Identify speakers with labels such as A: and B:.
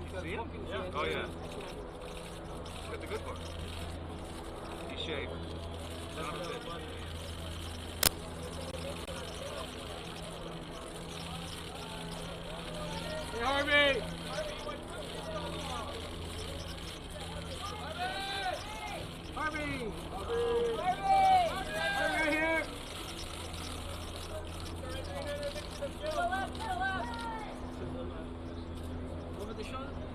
A: see talking it?
B: yeah.
A: Oh, yeah. Got the good one. He's shaved. Hey, Harvey! the show?